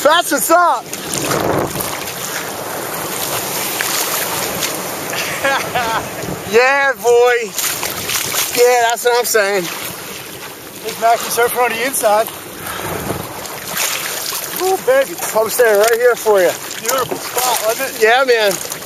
That's what's up. yeah, boy. Yeah, that's what I'm saying. Big Mac is surfing on the inside. Ooh, baby. I'm standing right here for you. Beautiful spot, wasn't it? Yeah, man.